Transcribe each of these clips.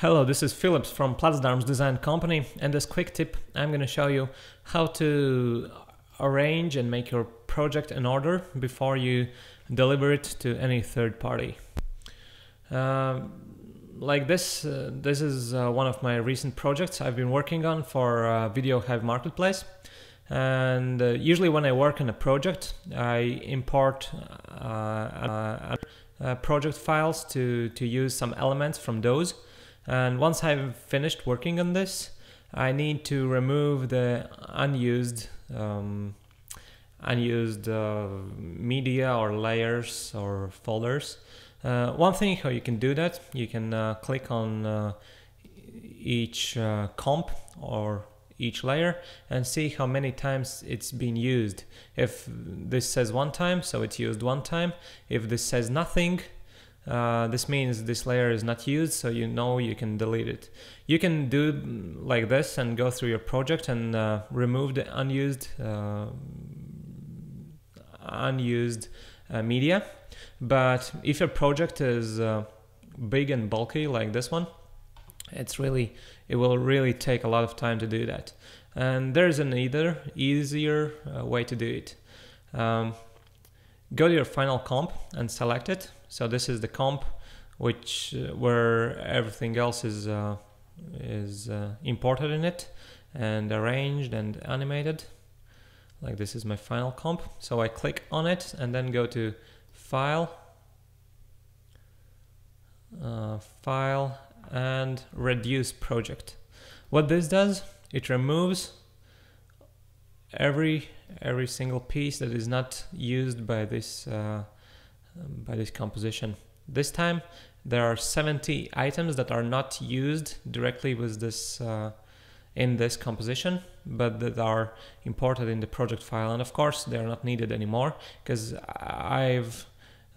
Hello, this is Filips from Platsdarms Design Company and this quick tip I'm going to show you how to arrange and make your project in order before you deliver it to any third party. Uh, like this, uh, this is uh, one of my recent projects I've been working on for uh, VideoHive Marketplace and uh, usually when I work on a project I import uh, project files to, to use some elements from those and once I've finished working on this, I need to remove the unused um, unused uh, media or layers or folders. Uh, one thing how you can do that, you can uh, click on uh, each uh, comp or each layer and see how many times it's been used. If this says one time, so it's used one time. If this says nothing, uh, this means this layer is not used, so you know you can delete it. You can do like this and go through your project and uh, remove the unused uh, unused uh, media. But if your project is uh, big and bulky like this one, it's really it will really take a lot of time to do that. And there's an either easier way to do it. Um, go to your final comp and select it. So this is the comp, which uh, where everything else is uh, is uh, imported in it and arranged and animated. Like this is my final comp. So I click on it and then go to File, uh, File and Reduce Project. What this does, it removes every every single piece that is not used by this uh, by this composition. This time there are 70 items that are not used directly with this uh, in this composition, but that are imported in the project file. And of course, they're not needed anymore because I've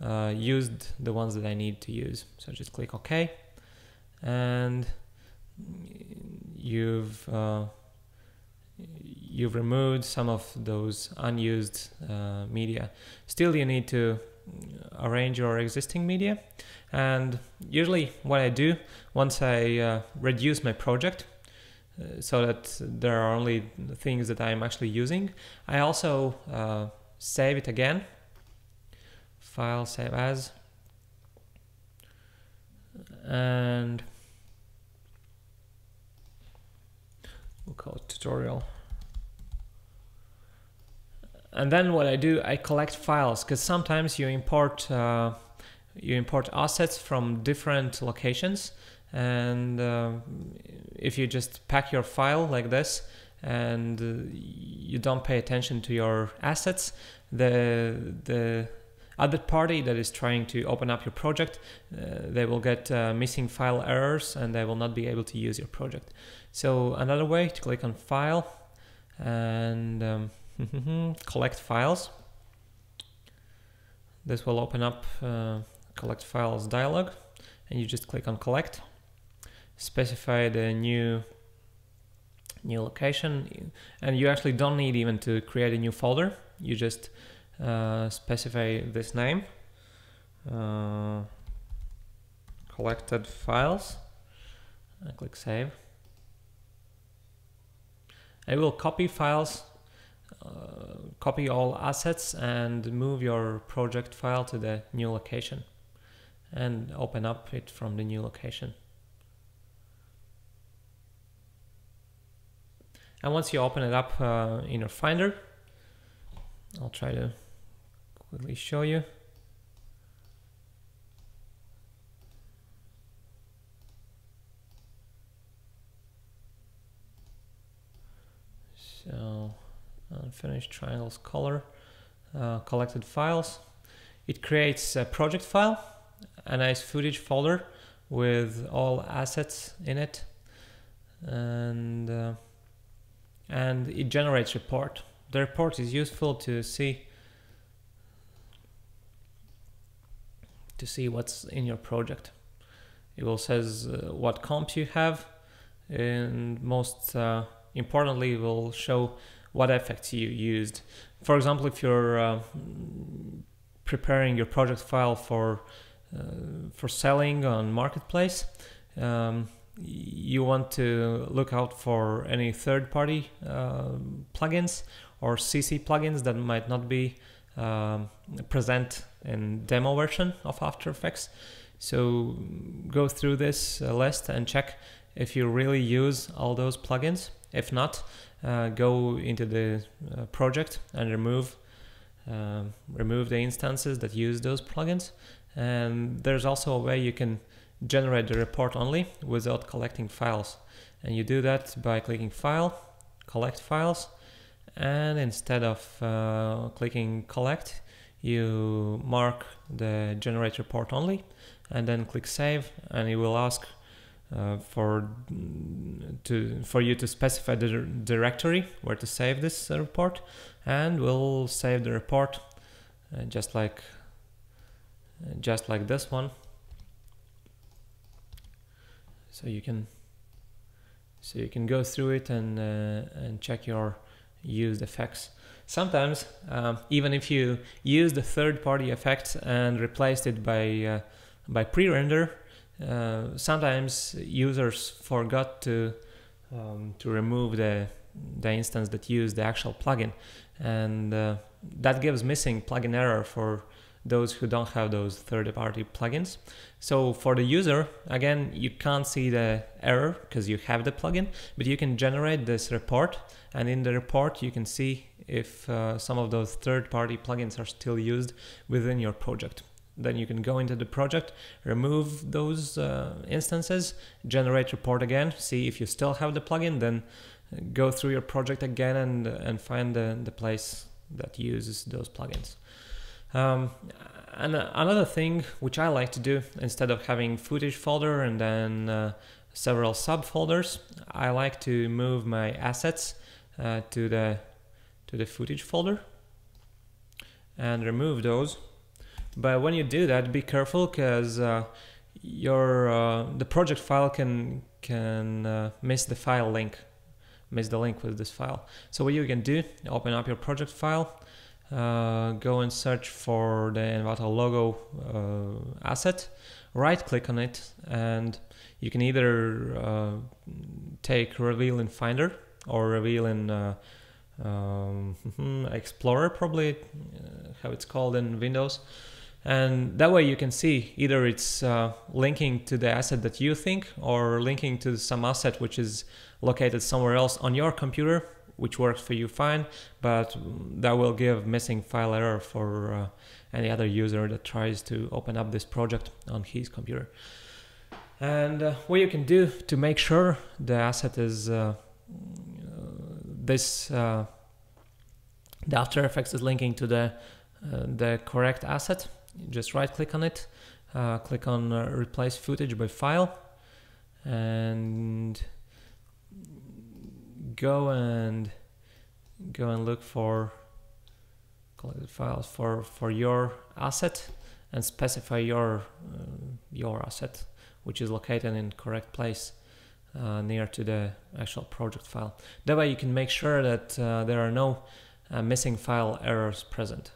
uh, used the ones that I need to use. So just click OK, and you've uh, you've removed some of those unused uh, media. Still, you need to arrange your existing media. And usually what I do once I uh, reduce my project uh, so that there are only things that I'm actually using, I also uh, save it again. File, save as. And we'll call it tutorial and then what I do, I collect files because sometimes you import uh, you import assets from different locations, and uh, if you just pack your file like this and uh, you don't pay attention to your assets, the the other party that is trying to open up your project, uh, they will get uh, missing file errors and they will not be able to use your project. So another way to click on file and um, collect files. This will open up uh, collect files dialog and you just click on collect. Specify the new new location and you actually don't need even to create a new folder. You just uh, specify this name uh, collected files and click save. I will copy files copy all assets and move your project file to the new location and open up it from the new location. And once you open it up uh, in your Finder, I'll try to quickly show you. So unfinished triangles color, uh, collected files. It creates a project file, a nice footage folder with all assets in it, and uh, and it generates report. The report is useful to see to see what's in your project. It will says uh, what comps you have, and most uh, importantly, will show what effects you used. For example, if you're uh, preparing your project file for uh, for selling on marketplace, um, you want to look out for any third-party uh, plugins or CC plugins that might not be um, present in demo version of After Effects. So go through this uh, list and check if you really use all those plugins. If not, uh, go into the uh, project and remove um, remove the instances that use those plugins. And there's also a way you can generate the report only without collecting files. And you do that by clicking File, Collect Files, and instead of uh, clicking Collect, you mark the Generate Report only, and then click Save, and it will ask uh, for to for you to specify the directory where to save this report, and we'll save the report uh, just like uh, just like this one. So you can so you can go through it and uh, and check your used effects. Sometimes, um, even if you use the third-party effects and replaced it by uh, by pre-render, uh, sometimes users forgot to um, to remove the the instance that used the actual plugin, and uh, that gives missing plugin error for those who don't have those third-party plugins. So for the user, again, you can't see the error because you have the plugin, but you can generate this report, and in the report you can see if uh, some of those third-party plugins are still used within your project. Then you can go into the project, remove those uh, instances, generate report again, see if you still have the plugin, then go through your project again and, and find the, the place that uses those plugins. Um, and another thing which I like to do instead of having footage folder and then uh, several subfolders, I like to move my assets uh, to the to the footage folder and remove those but when you do that, be careful because uh, your uh, the project file can can uh, miss the file link, miss the link with this file. So what you can do, open up your project file, uh, go and search for the Envato logo uh, asset, right click on it, and you can either uh, take reveal in Finder or reveal in um, Explorer, probably how it's called in Windows and that way you can see either it's uh, linking to the asset that you think or linking to some asset which is located somewhere else on your computer which works for you fine but that will give missing file error for uh, any other user that tries to open up this project on his computer. And uh, what you can do to make sure the asset is uh, this uh, the After Effects is linking to the uh, the correct asset just right click on it, uh, click on uh, replace footage by file and go and go and look for collected files for for your asset and specify your uh, your asset which is located in correct place uh, near to the actual project file. That way you can make sure that uh, there are no uh, missing file errors present